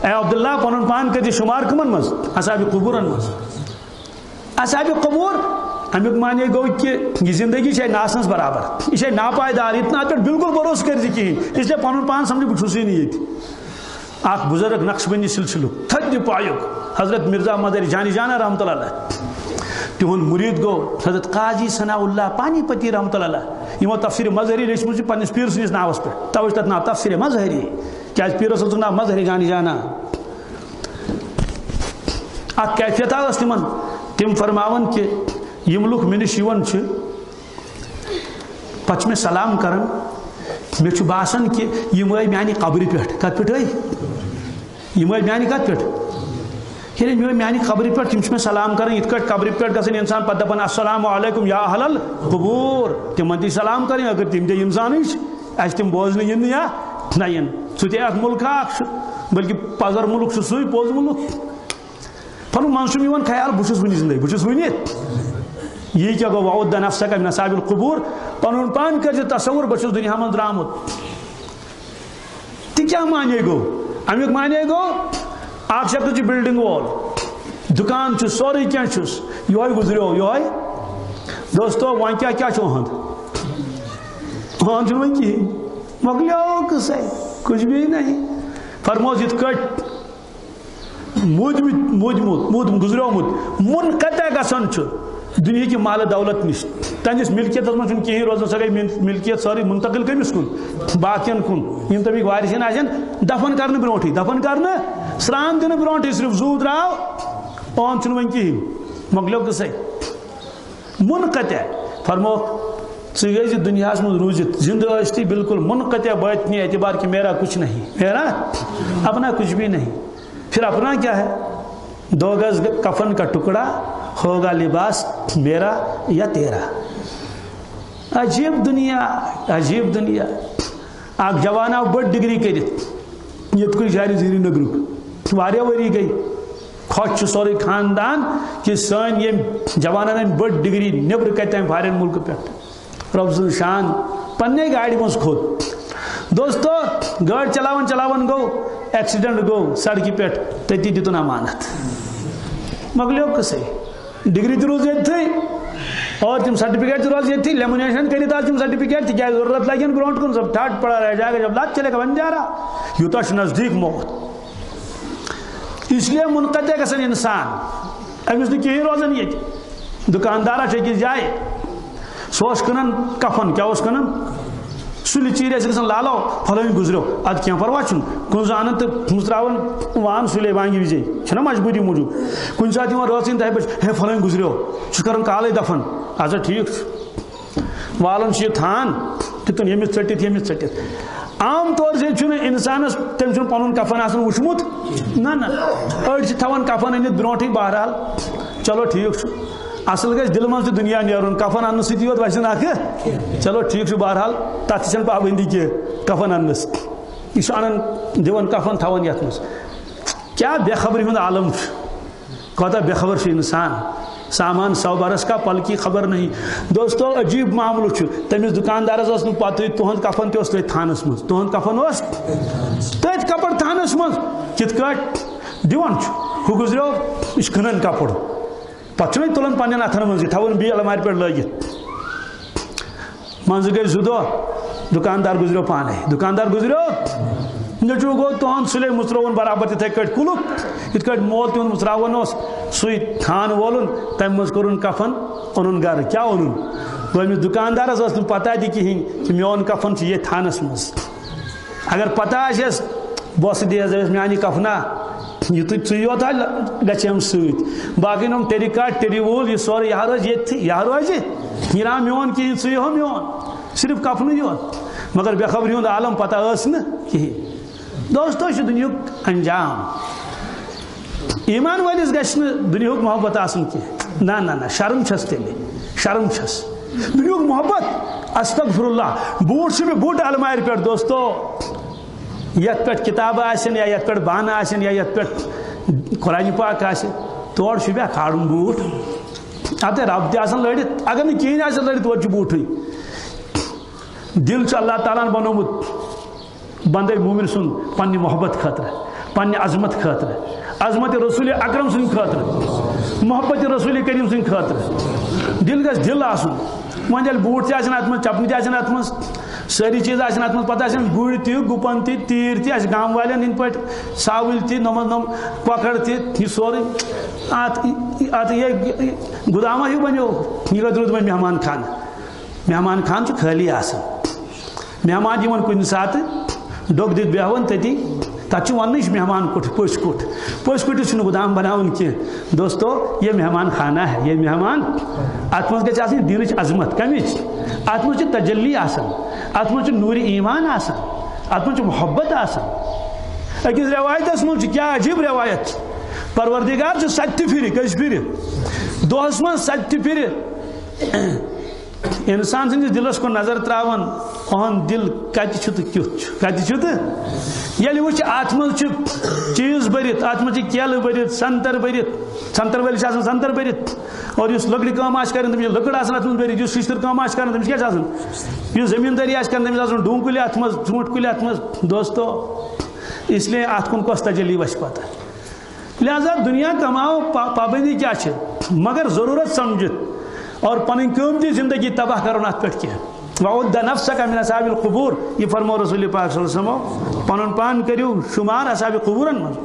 अब्दुल्ला पन पान कर शुमार कमन मज असाब कबूरन मज असाब कबूर? अमुक माने गो कि यह ज़िंदगी है नासनस बराबर। यह नापायदार, इतना पे बिल्कुल भरोस कर कहें इसलिए पन पान समझ बहुत ये अख बुज़ुर्ग नक्शबंदी सिलसिल। थद पायुक हज़रत मिर्ज़ा मदर जानी जाना रहमत तिहुन मुरीद गो, हज़रत काजी सनाउल्ला पानीपति रहमत यमो तफसर मजहरी पन्नस पीर सस नावस पे। तवे तथ नाव तफसर मजहरी क्या पीर सद नाव मजहरी जानी जाना? अख कैफियत तिम तिम फरमावन कि यम लुक मे नश पे मे सलाम कर मे बासान कि यम आई मानि कब्र पे कत पे यम आई मानि कत पे ये मे मानि कब्र पे तम सलाम कर इत कब्र पे गन इंसान पे दपान असलम या अहल कबूर। तिम ती सलाम कर, अगर तम ते इंसान अस तम बोजन इन या ना इन सह मुल्क बल्कि पजर मुल्क सह पोज मुल्क पन मन ख्याल बहुत वन ज़िंदगी बहुत वन यह क्या गो वउद नफ्स का नसाबिल कबूर पन पान कर तस्वुर बहुत दुनिया मज द्रामुत ति क्या माने गो अमुक माने गो अख शब्द बिल्डिंग वॉल दुकान सोरे क्या ये गुजरो ये दोस्तों वह क्या क्या हंद हंद वन कहें मकलो कस कुछ भी नहीं। फरमोस इत मूदमुत मूदमुत मूद गुजरोमुत मुन कत गसन दुनिया की माल दौलत नश तनिस मिलकियत मज कहें रोजान सह गई मिलकियत, सारी, मुंतकिल कमिस कुन बाकियन कुन। यम तमिक वारिसन आसन दफन कर ब्रोटी दफन कर स्रान दिन ब्रोटी सिर्फ़ जू द्राव पान वन कहें मकलो गस मुन कत फरमो गे दुनिया मज रूजित जिंद ती बिल्कुल मुन कत बातनी एतबार कि मेरा कुछ नहीं मेरा अपना कुछ भी नहीं फिर अपना क्या है दो गज कफन का टुकड़ा होगा लिबास मेरा या तेरा अजीब दुनिया अजीब दुनिया आप जवान आव बड़ डिग्री कर जारी जीरी नगर वारिया वरी गई खोच सोरे खानदान कि सन ये जवान बड़ डिग्री नबर कत फारन मुल्क पे रफजुल शान पन्ने गाड़ी मज खोद दोस्तों गाड़ी चलावन चलावन गो, एक्सीडेंट गो सड़क पे तती दितुन अमानत मकलियो कस डिग्री तो रोज ये और तुम सर्टिफिकेट रोज ये लेमिनेशन कर तुम सर्टिफिकेट क्या ज़रूरत लगे ब्रोट कुन सब ठाट पड़ा रह जाएगा, जब लात चलेगा, बन जा रहा। यूता नज़दीक मौत। इसलिए मुनकत गसन इंसान अमिस कहें रोजान ये दुकानदार जाए सह कन कफन क्या कन सुल चीर गसन लालो फलोन गुजरो अद क्या परवा कुन जान तो मुत्रावन वान सुले वांगी विजय छना मजबूरी मूजूब कुन सात रचन दह बज हे फलोन गुजरो कर काल दफन अच्छा ठीक वालन थान तुन यमिस चटित यमिस चटित आम तौर से इंसानस तम पन कफन वुचमुत ना ना अड़ थवान कफन अनित ब्रोट बहरहाल चलो ठीक असल गज दिल मज दुनिया नेरुन कफन अन्न सत योत वसन अख चलो, ठीक बहरहाल तथ पाबंदी कह कफन अनस यह अन दिवन कफन थवन ये क्या बेखबरी हूँ आलम कौता बेखबर इंसान। सामान सौ बरस का पल की खबर नहीं। दोस्तों, अजीब मामल तमिस दुकानदार पत तुहद कफन तथ थानस मज तुहद कफन तथ कपड़ थानस मज कित दिवान हु यह कपड़ पे तुलान पे अथन मज थवन बी अलमार पे लगित मज गई जु दह दुकानदार गुजरो पाने दुकानदार गुजरो नचू गो तुहद सुले मुचरवन बराबर तिथे कट कुलुक इत मोल तुहद मुचरावन सु थान वोलन तम मज कफन ओन गर क्या ओन गमिस दुकानदार पता दी कहें कि मोन कफन ये थानस मज अगर पता बस दिस मानी कफना युत योत गम सकी नम तेरी काट, तेरी वूल यह सोर यह रोज यह रोज यह मोन कहें हो मोन सिर्फ़ कफन योत मगर बेखबरी हूँ आलम पता कहें दोस्तों दुनियुक अंजाम। ईमान वलिस गश दुनियुक मोहब्बत कह ना ना ना, शर्म छस तेल शर्म छस। दुनियुक मोहब्बत अस्तगफिरुल्ला बूट बूट अलमार पे दोस्तों। ये पे किताब या ये पे बान या ये पे पाक तोड़ बे खाड़न बूट। अत रब त लड़ित अगर न कहें लड़ित तोड़ बूट दिल अल्लाह ताला बनोमुत। बंद मोमिन सुन, पन्ने मोहब्बत खतर, पन्ने अजमत खतर, अजमत रसूल अकरम सुन खतर, मोहब्बत रसूल करीम सुन खतर। दिल गस दिल आसन ये बूट चपन तथ मज सारी चीज़ अत मज पे गुड़ त गुपन ती तीर तह गाँव वाले इन पे सावल तम नम कौकड़ तह सोरे। अत ये गुदामा ही बनो यह रुद वो मेहमान खान। मेहमान खान खाली मेहमान इन कुन सात डोग दित बेहवन तती तत् वन मेहमान कुट पश कुट पश कुटिस गुदाम बनावन कह दोस्तों, ये मेहमान खाना है, ये मेहमान अत ग दिन अजमत कमिच अत मज तजल्ली अत मे नूर ईमान अत मे मोहब्बत अकिस रवायत मज क्या अजीब रवायत परवरदिगार सत्य फिर कस फिर दोहस मज सत्य फिर इंसान सदस दिलस को नज़र त्रावन ओहन दिल कत कत ये वो अत चीज़ भरित अत केल भरित संतर भरित संतर वलिस संतर भरित और इस लकड़ी काम कर लकड़ अत भरित शिश्तर काम कर तमिस क्या जमींदारी कर डूं कुल अत मज ूंट कुल अत दोस्तों इसलिए अत कुन कस तजली वस पता लिहाजा दुनिया कमाओ पाबंदी क्या मगर ज़रूरत समझित और पन कमती ज़िंदगी तबाह कर अत पे क्या वउद्दा नफ्स का मिन असाबिल कबूर ये फरमो रसूल पाक समो पन पान करू शुमार असाब कबूरन मज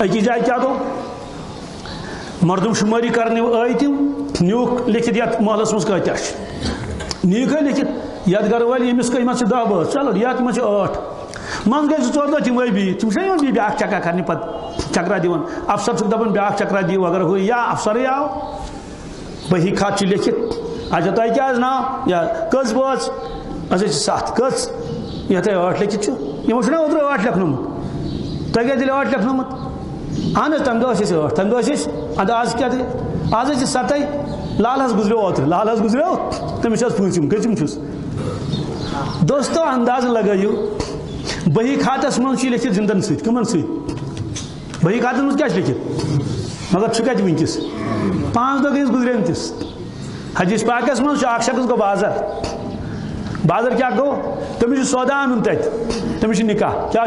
अकी जाए क्या दो मर्दम शुमारी करने आई तम न्यूक लिखित ये महलस मज कत नीक लिखित ये गर वाल यमिस दह बह चलो ये मज ठ मन गई ज़ोर दह तम बी तुम ब्या चक्रा करने पे चक्रा दिवन अफसर दपान ब्या चक्रा दिव अगर हु या अफसर आओ बही खत लिखित अच्छा तुम क्या नाव या कस बस अस सत कस ये ठ लिखित यमो ना ओतर ठ लेखनमुत तुम क्या दिल ठ लेखनमुत अहन तम दह ठ तम दह अद आज क्या आज सत लाल गुजरो ओतर लाल गुजरो तमिस पूछम कचम दोस्तों, अंदाज लगो बही खातस मन लिखित जिंदन समन सही बही खातस मज क्या लिखित मगर सह वस पाँच दह गई गुजरमतिस हजिस पाकस मज शख्स गो बाजर। बाजर क्या गो तमिस सौदा अन तमिस निकाह। क्या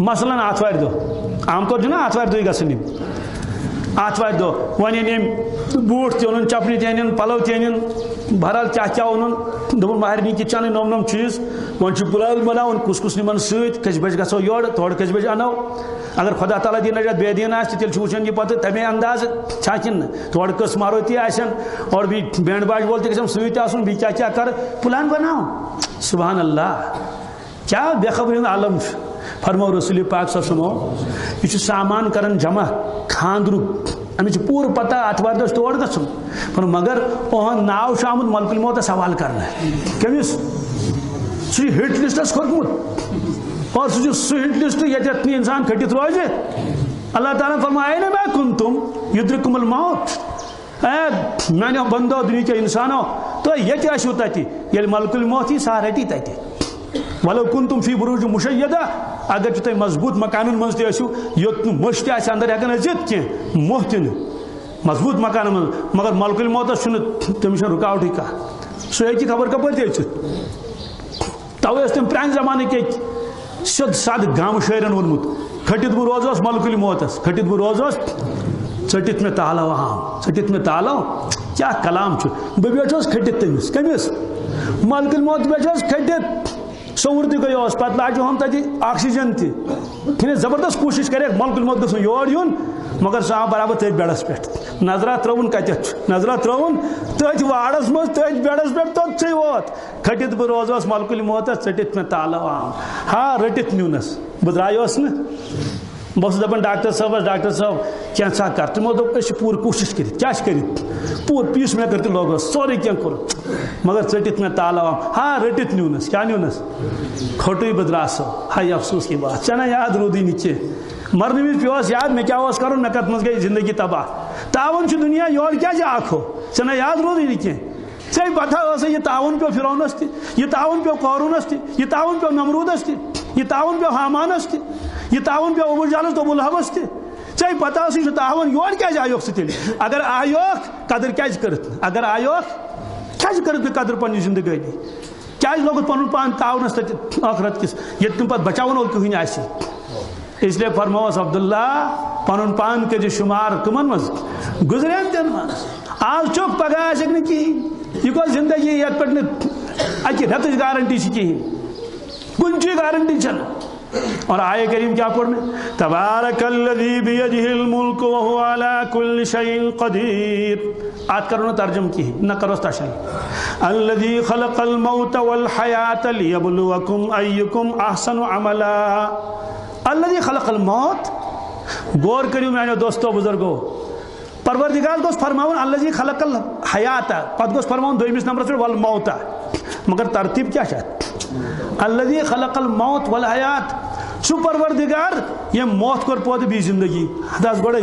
मसलन आतवार दह आमतौर ना आतवार दह गम आतवार दह वन अन बूट तन चपन तन पलव तन बहरहाल क्या क्या ओन दोपन महरनी कि नम नम चीज़ वन पुलाल बनावन कुस कुस निमन सज बज गो योर तोड़ कस बज अनो अगर खुदा तला दिन नज़र बेदीन तेल वुचन यह पे तमे अंदाज छा कि तोड़ कस मारो तन और भी बैंड बाज बोल तम बी क्या क्या कर प्लान बनाओ सुबहान अल्लाह क्या बेखबर आलम फरमो रसूल पाक समो यह सामान कर जमा खानद्रु अमिच पूर पता अथवार दस तोड़ गुन मगर ओहन नाव आमुत मलकुल मोत सवाल कर कमिस सह हिट लिस्टस खोतमुत और सह सह हिट लिस्ट ये इंसान खटित रोज अल्लाह ताला फरमाए ना, मैं कुन तुम? युद्रकुमल मौत? ए मैंने बंदो दुनिया के इंसानो तो ये तथि मलकुल मौत ही सह रटी तथि वलो कुन तुम फ़ी बुरूज मुशैदा अगर तुम मज़बूत मकान मज तु योत मश त अंदर हेकन अजित कह मोह तन मज़बूत मकान मज, मगर मलकुल मौत तमिस रुकावट कह सह हे खबर कपर तवि तम प्रान जमाने सद सद गाम शहरन वोनमुत खटित बह रोज मलकुल मौतस खटित बह रोज चटित मे तालो आम चटित मे तालो क्या कलाम बह बैठस खटित तमिस कमिस मलकुल मौत बैठस खटित। सौर तक गई पे लाजो हम तथि आक्सीजन थे ज़बरदस्त कोशिश करे मलकुल मत गो योर यून, मगर सह आव बराबर तथ बेड़स पे नजरा त्रोन कत नजरा त्रवन तथ वाड़स मज तथ बेड़स पे तोत वोत खटित बह रोजस मलकुल मोत चटित मे तालो हाँ रटित न्यूनस। बह न बस दपान डॉक्टर साहब डॉक्टर साहब क्या कर? तमो दोप पूर कोशिश कर, क्या कर? पूर पीस मे कर लोग सोरे क्या कोर? मगर चटित मे ताल हाँ रटित न्यूनस क्या न्यूनस खोटु बदरास हाई अफसोस की बात। चना याद रोदी नीचे। मरने विज पे याद, मे क्या कर? मे कत मज गई, ज़िंदगी तबाह। तावन दुनिया योर क्या आखो? चना याद रोदी नीचे। चे पता ये तावन पे फिरौनस तह तावन पे कौरूनस तह तावन पे नमरूदस तह तावन पे हामानस तावन पे अबू जालस तो मुलहबस ते पता यह तावन योर क्या आयोक सह अगर आयोक, कदर क्या कर अगर आयोक, क्या कर कदर पन्नी ज़िंदगी क्या लोग पन पान तावनस आखरत किस? ये तुम पे बचावन और कहीं आसी इसलिए फरमोस अब्दुल्ला पन पान कर शुमार कमन मज गुजरन तन आज चौक पगह कहीं यह ज़िंदगी ये पे अकि रत गारंटी कहीं कुछ गारंटी और आए करीम क्या पढ़ने तबारकल्लज़ीबियदिहिल आज करो ना तर्जम की, न करो खलक़ल वल हयात अहसनु अमला। खलक़ल मौत? गौर करियो मैंने दोस्तों, बुजुर्गो। परवरदिगार फरमावन अल्लज़ी खलक़ल हयात। पत गोस फरमावन दोयमिस नंबर पे वल मौत। मगर तरतीब क्या चाहती अल्लज़ी खलक़ल मौत वल हयात। सुपरवर दिगार ये मौत कर पौधे भी ज़िंदगी। हदास गोड़े